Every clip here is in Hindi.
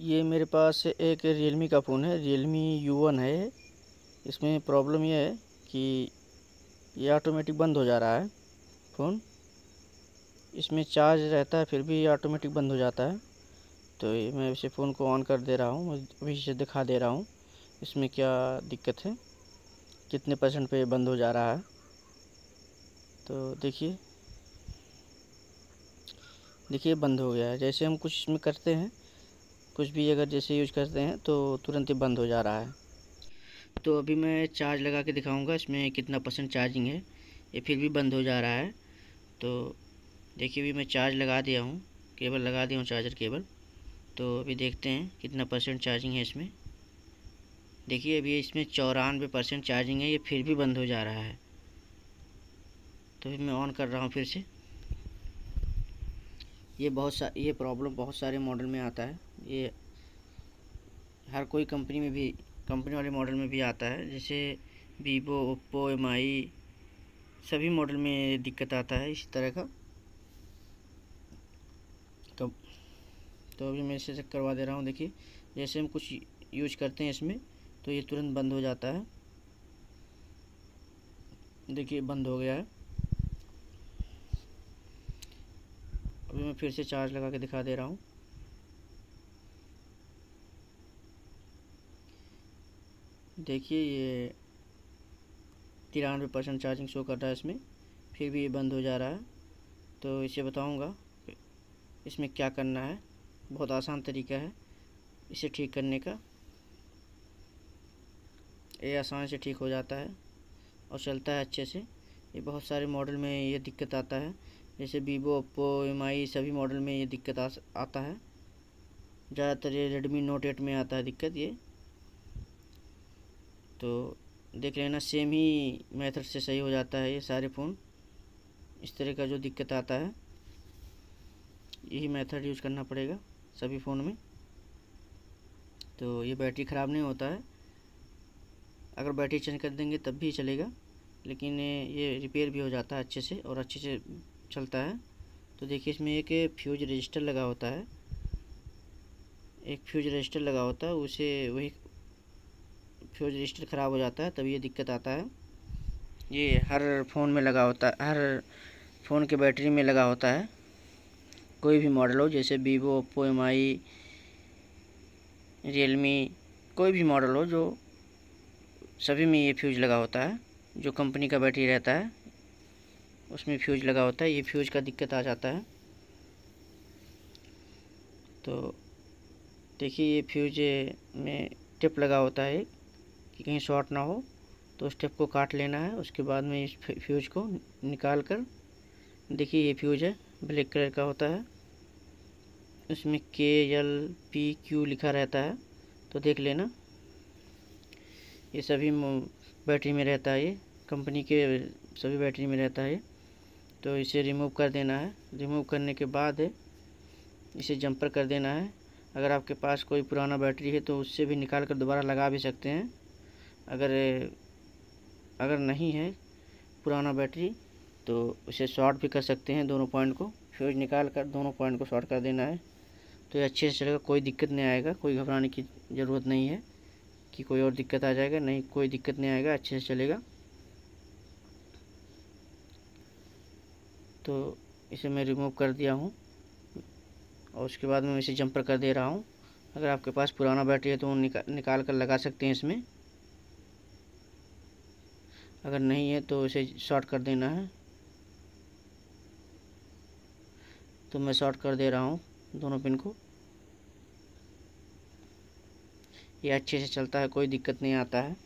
ये मेरे पास एक रियलमी का फ़ोन है रियलमी यू वन है इसमें प्रॉब्लम ये है कि ये ऑटोमेटिक बंद हो जा रहा है फ़ोन इसमें चार्ज रहता है, फिर भी ऑटोमेटिक बंद हो जाता है। तो ये मैं इसे फ़ोन को ऑन कर दे रहा हूँ अभी इसे दिखा दे रहा हूँ। इसमें क्या दिक्कत है? कितने परसेंट पे बंद हो जा रहा है? तो देखिए देखिए बंद हो गया है। जैसे हम कुछ इसमें करते हैं कुछ भी अगर जैसे यूज़ करते हैं तो तुरंत ही बंद हो जा रहा है। तो अभी मैं चार्ज लगा के दिखाऊँगा, इसमें कितना परसेंट चार्जिंग है। ये फिर भी बंद हो जा रहा है। तो देखिए, अभी मैं चार्ज लगा दिया हूँ, केबल लगा दिया हूँ, चार्जर केबल। तो अभी देखते हैं कितना परसेंट चार्जिंग है इसमें। देखिए, अभी इसमें चौरानवे परसेंट चार्जिंग है, ये फिर भी बंद हो जा रहा है। तो अभी मैं ऑन कर रहा हूँ फिर से। ये बहुत सा, ये प्रॉब्लम बहुत सारे मॉडल में आता है। ये हर कोई कंपनी में भी, कंपनी वाले मॉडल में भी आता है। जैसे वीवो ओप्पो एमआई सभी मॉडल में दिक्कत आता है इस तरह का। तो तो अभी मैं इसे चेक करवा दे रहा हूँ। देखिए, जैसे हम कुछ यूज़ करते हैं इसमें तो ये तुरंत बंद हो जाता है। देखिए, बंद हो गया है। अभी मैं फिर से चार्ज लगा के दिखा दे रहा हूँ। देखिए, ये तिरानवे परसेंट चार्जिंग शो कर रहा है इसमें, फिर भी ये बंद हो जा रहा है। तो इसे बताऊँगा इसमें क्या करना है। बहुत आसान तरीका है इसे ठीक करने का। ये आसान से ठीक हो जाता है और चलता है अच्छे से। ये बहुत सारे मॉडल में ये दिक्कत आता है। जैसे वीवो ओप्पो एम सभी मॉडल में ये दिक्कत आता है। ज़्यादातर ये रेडमी नोट एट में आता है दिक्कत ये। तो देख लेना सेम ही मेथड से सही हो जाता है ये सारे फ़ोन इस तरह का जो दिक्कत आता है, यही मेथड यूज़ करना पड़ेगा सभी फ़ोन में। तो ये बैटरी ख़राब नहीं होता है। अगर बैटरी चेंज कर देंगे तब भी चलेगा, लेकिन ये रिपेयर भी हो जाता है अच्छे से और अच्छे से चलता है। तो देखिए इसमें एक फ्यूज रजिस्टर लगा होता है। एक फ्यूज रजिस्टर लगा होता है, उसे वही फ्यूज रजिस्टर ख़राब हो जाता है, तभी ये दिक्कत आता है। ये हर फ़ोन में लगा होता है हर फ़ोन के बैटरी में लगा होता है। कोई भी मॉडल हो, जैसे Vivo Oppo Mi Realme कोई भी मॉडल हो, जो सभी में ये फ्यूज लगा होता है, जो कंपनी का बैटरी रहता है, उसमें फ्यूज लगा होता है, ये फ्यूज का दिक्कत आ जाता है। तो देखिए, ये फ्यूज में टिप लगा होता है कि कहीं शॉर्ट ना हो तो उस टिप को काट लेना है, उसके बाद में इस फ्यूज को निकाल कर देखिए ये फ्यूज है, ब्लैक कलर का होता है। उसमें के एल पी क्यू लिखा रहता है तो देख लेना। ये सभी बैटरी में रहता है ये, कंपनी के सभी बैटरी में रहता है तो इसे रिमूव कर देना है। रिमूव करने के बाद इसे जंपर कर देना है। अगर आपके पास कोई पुराना बैटरी है तो उससे भी निकाल कर दोबारा लगा भी सकते हैं। अगर अगर नहीं है पुराना बैटरी तो उसे शॉर्ट भी कर सकते हैं दोनों पॉइंट को। फ्यूज निकाल कर दोनों पॉइंट को शॉर्ट कर देना है। तो ये अच्छे से चलेगा कोई दिक्कत नहीं आएगा कोई घबराने की ज़रूरत नहीं है कि कोई और दिक्कत आ जाएगा नहीं कोई दिक्कत नहीं आएगा अच्छे से चलेगा। तो इसे मैं रिमूव कर दिया हूँ और उसके बाद मैं इसे जंपर कर दे रहा हूँ। अगर आपके पास पुराना बैटरी है तो निका, निकाल कर लगा सकते हैं इसमें। अगर नहीं है तो इसे शॉर्ट कर देना है। तो मैं शॉर्ट कर दे रहा हूँ दोनों पिन को। ये अच्छे से चलता है, कोई दिक्कत नहीं आता है।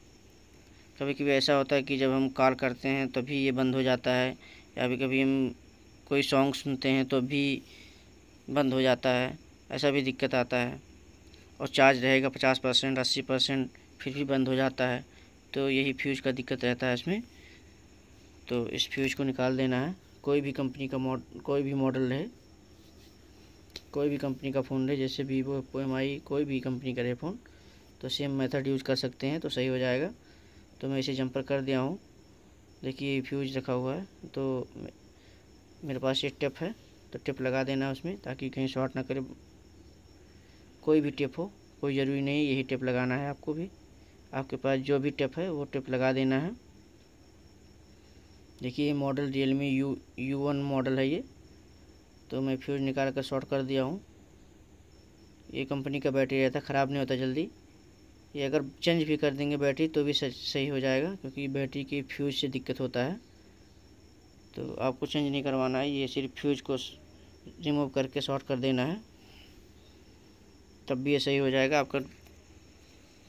कभी कभी ऐसा होता है कि जब हम कॉल करते हैं तभी ये बंद हो जाता है, या कभी कभी हम कोई सॉन्ग सुनते हैं तो भी बंद हो जाता है, ऐसा भी दिक्कत आता है। और चार्ज रहेगा पचास परसेंट, अस्सी परसेंट, फिर भी बंद हो जाता है। तो यही फ्यूज का दिक्कत रहता है इसमें। तो इस फ्यूज को निकाल देना है। कोई भी कंपनी का मॉड, कोई भी मॉडल रहे, कोई भी कंपनी का फ़ोन रहे, जैसे वीवो ओप्पो एम कोई भी कंपनी का रहे फ़ोन तो सेम मेथड यूज़ कर सकते हैं तो सही हो जाएगा। तो मैं इसे जंपर कर दिया हूँ। देखिए फ्यूज रखा हुआ है। तो मेरे पास एक टिप है। तो टिप लगा देना है उसमें, ताकि कहीं शॉर्ट ना करे। कोई भी टेप हो, कोई ज़रूरी नहीं यही टेप लगाना है आपको भी। आपके पास जो भी टेप है, वो टेप लगा देना है। देखिए, ये model Realme U U one model है ये। तो मैं फ्यूज निकाल कर शॉर्ट कर दिया हूँ। ये कंपनी का बैटरी रहता है, ख़राब नहीं होता जल्दी। ये अगर चेंज भी कर देंगे बैटरी तो भी सही हो जाएगा, क्योंकि बैटरी की फ्यूज से दिक्कत होता है। तो आपको चेंज नहीं करवाना है, ये सिर्फ़ फ्यूज को रिमूव करके शॉर्ट कर देना है। तब भी ये सही हो जाएगा, आपका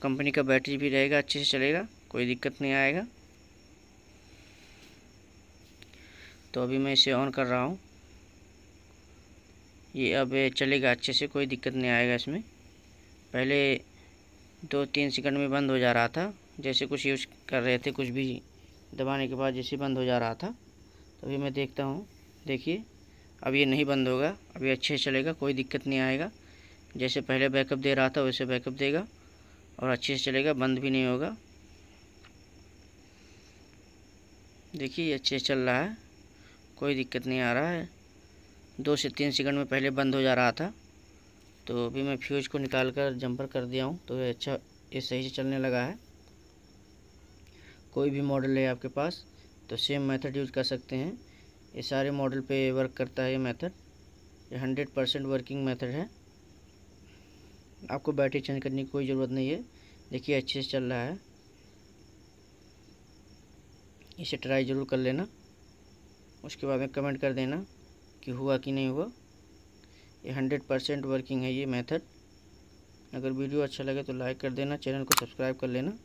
कंपनी का बैटरी भी रहेगा, अच्छे से चलेगा, कोई दिक्कत नहीं आएगा। तो अभी मैं इसे ऑन कर रहा हूँ। ये अब चलेगा, अच्छे से कोई दिक्कत नहीं आएगा इसमें। पहले दो तीन सेकंड में बंद हो जा रहा था, जैसे कुछ यूज़ कर रहे थे, कुछ भी दबाने के बाद जैसे बंद हो जा रहा था। तो अभी मैं देखता हूँ, देखिए, अब ये नहीं बंद होगा, अभी अच्छे से चलेगा, कोई दिक्कत नहीं आएगा। जैसे पहले बैकअप दे रहा था, वैसे बैकअप देगा। और अच्छे से चलेगा, बंद भी नहीं होगा। देखिए अच्छे से चल रहा है। कोई दिक्कत नहीं आ रहा है। दो से तीन सेकंड में पहले बंद हो जा रहा था। तो अभी मैं फ्यूज को निकाल कर जंपर कर दिया हूँ। तो ये अच्छा ये सही से चलने लगा है। कोई भी मॉडल है आपके पास तो सेम मेथड यूज़ कर सकते हैं। ये सारे मॉडल पे वर्क करता है ये मेथड ये हंड्रेड परसेंट वर्किंग मेथड है। आपको बैटरी चेंज करने की कोई ज़रूरत नहीं है। देखिए, अच्छे से चल रहा है। इसे ट्राई ज़रूर कर लेना। उसके बाद में कमेंट कर देना कि हुआ कि नहीं हुआ। ये हंड्रेड परसेंट वर्किंग है ये मेथड। अगर वीडियो अच्छा लगे तो लाइक कर देना, चैनल को सब्सक्राइब कर लेना।